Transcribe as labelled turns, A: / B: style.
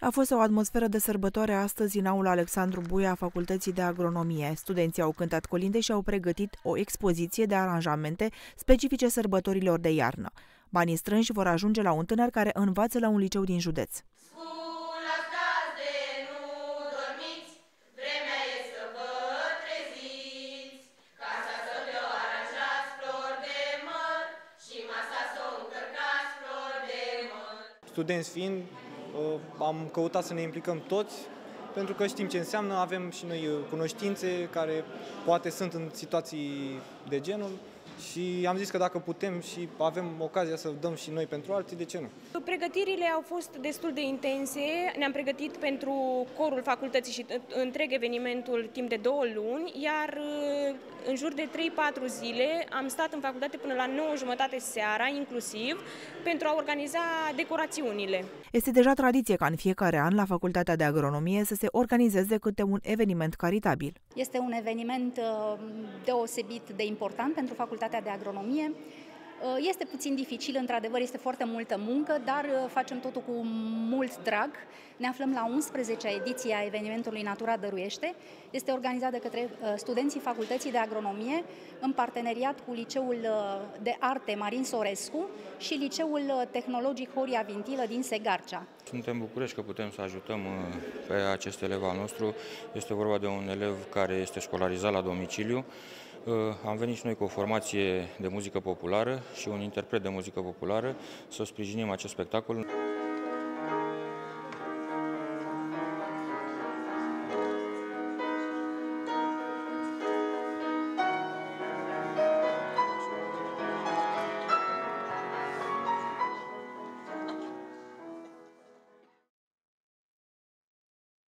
A: A fost o atmosferă de sărbătoare astăzi în aula Alexandru Buia a Facultății de Agronomie. Studenții au cântat colinde și au pregătit o expoziție de aranjamente specifice sărbătorilor de iarnă. Banii strânși vor ajunge la un tânăr care învață la un liceu din județ.
B: Sculați gazde, nu dormiți, vremea e să vă treziți. Casa să vă aranjați flori de măr și masa să o încărcați flori de măr.
C: Studenți fiind, uh, am căutat să ne implicăm toți, pentru că știm ce înseamnă, avem și noi uh, cunoștințe care poate sunt în situații de genul și am zis că dacă putem și avem ocazia să dăm și noi pentru alții, de ce nu?
D: Pregătirile au fost destul de intense. Ne-am pregătit pentru corul facultății și întreg evenimentul timp de două luni, iar în jur de 3-4 zile am stat în facultate până la 9 jumătate seara, inclusiv, pentru a organiza decorațiunile.
A: Este deja tradiție ca în fiecare an la Facultatea de Agronomie să se organizeze câte un eveniment caritabil.
E: Este un eveniment uh, deosebit de important pentru Facultatea de Agronomie. Uh, este puțin dificil, într-adevăr, este foarte multă muncă, dar uh, facem totul cu mult drag. Ne aflăm la 11-a ediție a evenimentului Natura Dăruiește. Este organizat de către uh, studenții Facultății de Agronomie în parteneriat cu Liceul de Arte Marin Sorescu și Liceul Tehnologic Horia Vintilă din Segarcea.
F: Suntem bucurești că putem să ajutăm pe acest elev al nostru. Este vorba de un elev care este școlarizat la domiciliu. Am venit și noi cu o formație de muzică populară și un interpret de muzică populară să sprijinim acest spectacol.